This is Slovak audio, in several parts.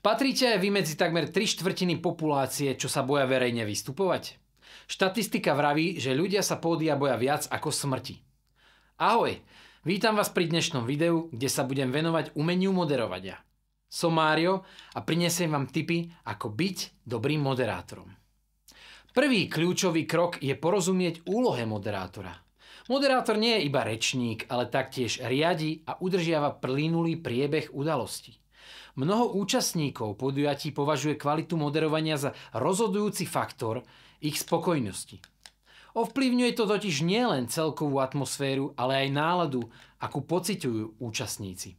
Patríte vy medzi takmer 3 štvrtiny populácie, čo sa boja verejne vystupovať? Štatistika vraví, že ľudia sa pódia boja viac ako smrti. Ahoj, vítam vás pri dnešnom videu, kde sa budem venovať umeniu moderovania. Som Mário a prinesiem vám tipy, ako byť dobrým moderátorom. Prvý kľúčový krok je porozumieť úlohe moderátora. Moderátor nie je iba rečník, ale taktiež riadi a udržiava plynulý priebeh udalostí. Mnoho účastníkov podujatí považuje kvalitu moderovania za rozhodujúci faktor ich spokojnosti. Ovplyvňuje to totiž nielen celkovú atmosféru, ale aj náladu, akú pociťujú účastníci.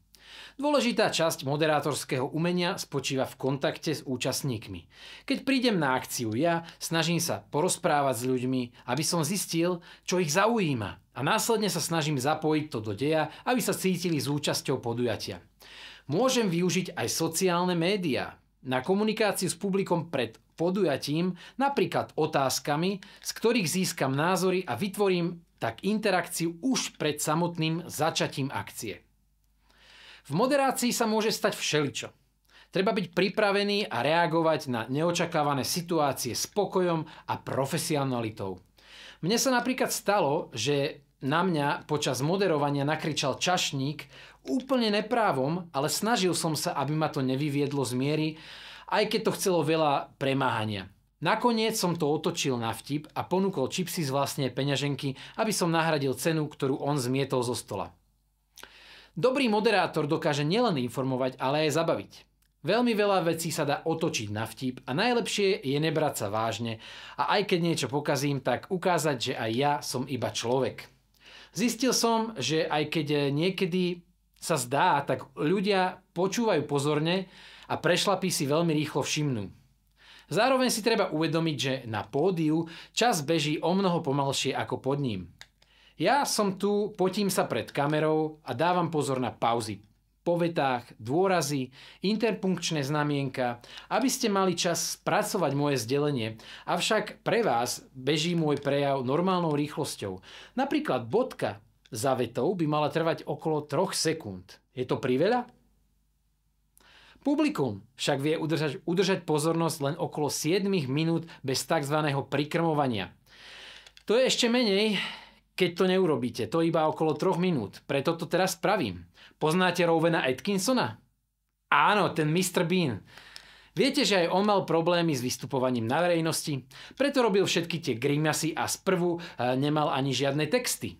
Dôležitá časť moderátorského umenia spočíva v kontakte s účastníkmi. Keď prídem na akciu ja, snažím sa porozprávať s ľuďmi, aby som zistil, čo ich zaujíma a následne sa snažím zapojiť to do deja, aby sa cítili s účasťou podujatia. Môžem využiť aj sociálne médiá na komunikáciu s publikom pred podujatím, napríklad otázkami, z ktorých získam názory a vytvorím tak interakciu už pred samotným začatím akcie. V moderácii sa môže stať všeličo. Treba byť pripravený a reagovať na neočakávané situácie s pokojom a profesionalitou. Mne sa napríklad stalo, že na mňa počas moderovania nakričal čašník úplne neprávom, ale snažil som sa, aby ma to nevyviedlo z miery, aj keď to chcelo veľa premáhania. Nakoniec som to otočil na vtip a ponúkol čipsy z vlastnej peňaženky, aby som nahradil cenu, ktorú on zmietol zo stola. Dobrý moderátor dokáže nielen informovať, ale aj zabaviť. Veľmi veľa vecí sa dá otočiť na vtip a najlepšie je nebrať sa vážne a aj keď niečo pokazím, tak ukázať, že aj ja som iba človek. Zistil som, že aj keď niekedy sa zdá, tak ľudia počúvajú pozorne a prešlapy si veľmi rýchlo všimnú. Zároveň si treba uvedomiť, že na pódiu čas beží o mnoho pomalšie ako pod ním. Ja som tu, potím sa pred kamerou a dávam pozor na pauzy, vetách, dôrazy, interpunkčné znamienka, aby ste mali čas spracovať moje zdelenie. Avšak pre vás beží môj prejav normálnou rýchlosťou. Napríklad bodka za vetou by mala trvať okolo 3 sekúnd. Je to priveľa? Publikum však vie udržať, udržať pozornosť len okolo 7 minút bez tzv. prikrmovania. To je ešte menej, keď to neurobíte. To iba okolo 3 minút. Preto to teraz spravím. Poznáte Rowena Atkinsona? Áno, ten Mr. Bean. Viete, že aj on mal problémy s vystupovaním na verejnosti, preto robil všetky tie grimasy a sprvu eh, nemal ani žiadne texty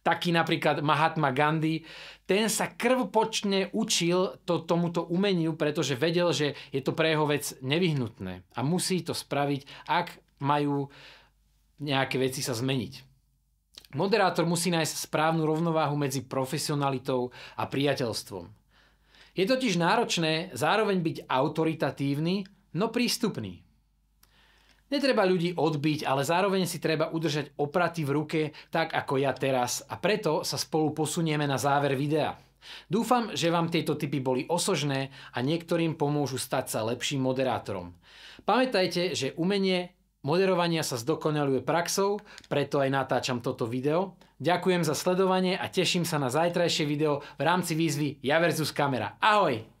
taký napríklad Mahatma Gandhi, ten sa krvpočne učil to, tomuto umeniu, pretože vedel, že je to pre jeho vec nevyhnutné a musí to spraviť, ak majú nejaké veci sa zmeniť. Moderátor musí nájsť správnu rovnováhu medzi profesionalitou a priateľstvom. Je totiž náročné zároveň byť autoritatívny, no prístupný. Netreba ľudí odbiť, ale zároveň si treba udržať opraty v ruke, tak ako ja teraz a preto sa spolu posunieme na záver videa. Dúfam, že vám tieto tipy boli osožné a niektorým pomôžu stať sa lepším moderátorom. Pamätajte, že umenie moderovania sa zdokonaluje praxou, preto aj natáčam toto video. Ďakujem za sledovanie a teším sa na zajtrajšie video v rámci výzvy Ja versus kamera. Ahoj!